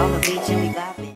on the beach and we got